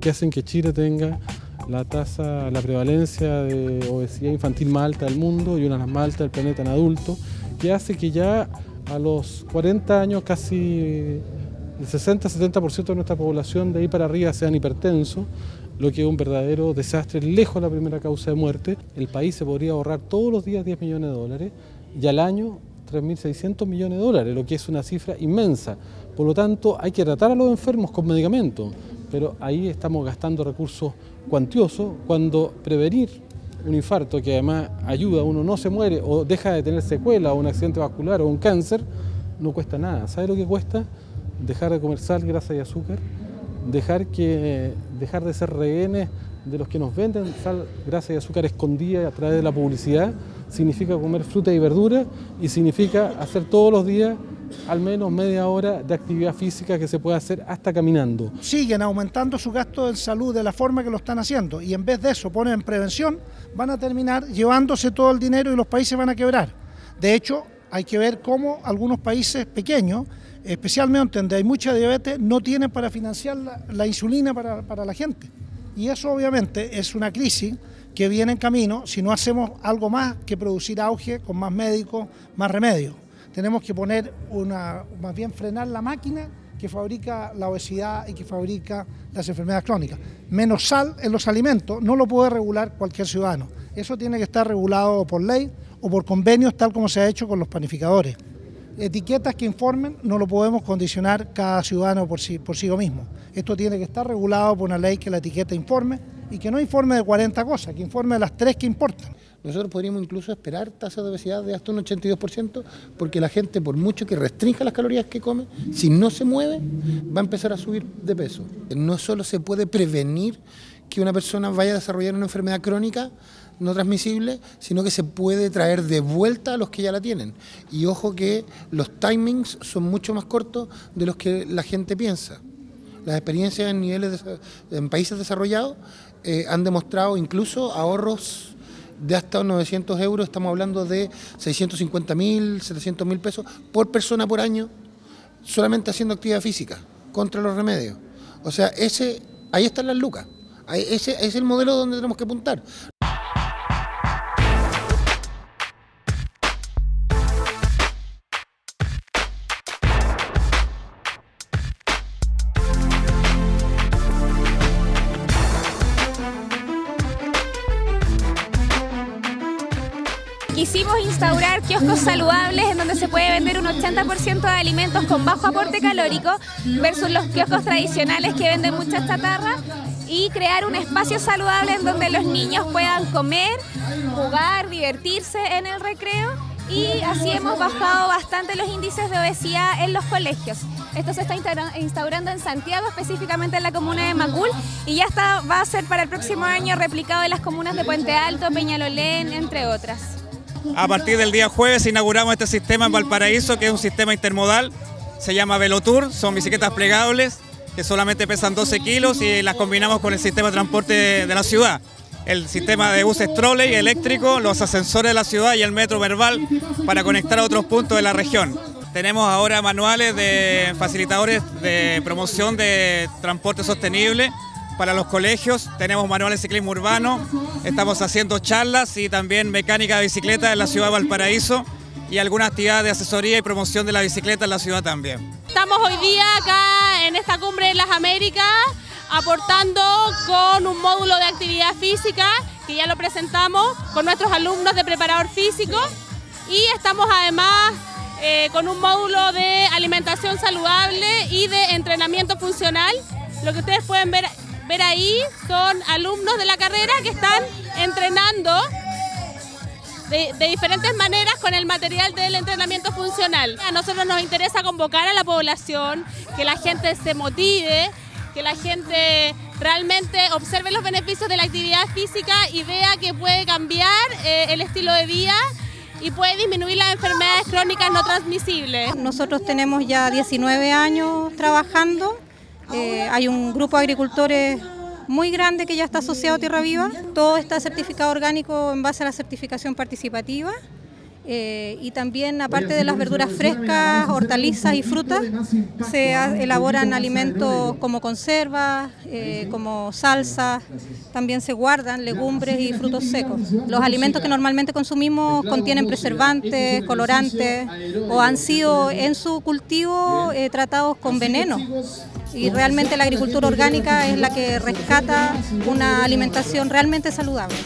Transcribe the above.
que hacen que Chile tenga la tasa, la prevalencia de obesidad infantil más alta del mundo y una de las más altas del planeta en adultos, que hace que ya a los 40 años casi el 60-70% de nuestra población de ahí para arriba sean hipertensos, lo que es un verdadero desastre, lejos de la primera causa de muerte. El país se podría ahorrar todos los días 10 millones de dólares y al año 3.600 millones de dólares, lo que es una cifra inmensa. Por lo tanto, hay que tratar a los enfermos con medicamentos, pero ahí estamos gastando recursos cuantiosos cuando prevenir un infarto, que además ayuda, uno no se muere o deja de tener secuela o un accidente vascular o un cáncer, no cuesta nada. ¿Sabe lo que cuesta? Dejar de comer sal, grasa y azúcar, dejar, que, dejar de ser rehenes de los que nos venden sal, grasa y azúcar escondida a través de la publicidad, significa comer fruta y verdura y significa hacer todos los días al menos media hora de actividad física que se puede hacer hasta caminando. Siguen aumentando su gasto en salud de la forma que lo están haciendo y en vez de eso ponen en prevención, van a terminar llevándose todo el dinero y los países van a quebrar. De hecho, hay que ver cómo algunos países pequeños, especialmente donde hay mucha diabetes, no tienen para financiar la, insulina para, para la gente. Y eso obviamente es una crisis que viene en camino si no hacemos algo más que producir auge con más médicos, más remedios. Tenemos que poner una, más bien frenar la máquina que fabrica la obesidad y que fabrica las enfermedades crónicas. Menos sal en los alimentos no lo puede regular cualquier ciudadano. Eso tiene que estar regulado por ley o por convenios tal como se ha hecho con los panificadores. Etiquetas que informen no lo podemos condicionar cada ciudadano por sí, por sí mismo. Esto tiene que estar regulado por una ley que la etiqueta informe y que no informe de 40 cosas, que informe de las tres que importan. Nosotros podríamos incluso esperar tasas de obesidad de hasta un 82%, porque la gente, por mucho que restrinja las calorías que come, si no se mueve, va a empezar a subir de peso. No solo se puede prevenir que una persona vaya a desarrollar una enfermedad crónica no transmisible, sino que se puede traer de vuelta a los que ya la tienen. Y ojo que los timings son mucho más cortos de los que la gente piensa. Las experiencias en niveles en países desarrollados eh, han demostrado incluso ahorros de hasta 900 euros, estamos hablando de 650 mil, 700 mil pesos por persona por año, solamente haciendo actividad física contra los remedios. O sea, ese, ahí están las lucas. Ese es el modelo donde tenemos que apuntar. Quisimos instaurar kioscos saludables en donde se puede vender un 80% de alimentos con bajo aporte calórico versus los kioscos tradicionales que venden mucha chatarra y crear un espacio saludable en donde los niños puedan comer, jugar, divertirse en el recreo y así hemos bajado bastante los índices de obesidad en los colegios. Esto se está instaurando en Santiago, específicamente en la comuna de Macul, y ya está, va a ser para el próximo año replicado en las comunas de Puente Alto, Peñalolén, entre otras. A partir del día jueves inauguramos este sistema en Valparaíso, que es un sistema intermodal, se llama Velotour, son bicicletas plegables que solamente pesan 12 kilos y las combinamos con el sistema de transporte de la ciudad. El sistema de buses trolley eléctrico, los ascensores de la ciudad y el metro verbal para conectar a otros puntos de la región. Tenemos ahora manuales de facilitadores de promoción de transporte sostenible para los colegios, tenemos manuales de ciclismo urbano, estamos haciendo charlas y también mecánica de bicicleta en la ciudad de Valparaíso y alguna actividad de asesoría y promoción de la bicicleta en la ciudad también. Estamos hoy día acá en esta cumbre de las Américas aportando con un módulo de actividad física que ya lo presentamos con nuestros alumnos de preparador físico y estamos además eh, con un módulo de alimentación saludable y de entrenamiento funcional. Lo que ustedes pueden ver ver ahí son alumnos de la carrera que están entrenando de, diferentes maneras con el material del entrenamiento funcional. A nosotros nos interesa convocar a la población, que la gente se motive, que la gente realmente observe los beneficios de la actividad física y vea que puede cambiar eh, el estilo de vida y puede disminuir las enfermedades crónicas no transmisibles. Nosotros tenemos ya 19 años trabajando eh, hay un grupo de agricultores muy grande que ya está asociado a Tierra Viva. Todo está certificado orgánico en base a la certificación participativa. Eh, y también, aparte de las verduras frescas, hortalizas y frutas, se elaboran alimentos como conservas, eh, como salsas, también se guardan legumbres y frutos secos. Los alimentos que normalmente consumimos contienen preservantes, colorantes o han sido en su cultivo tratados con veneno. Y realmente la agricultura orgánica es la que rescata una alimentación realmente saludable.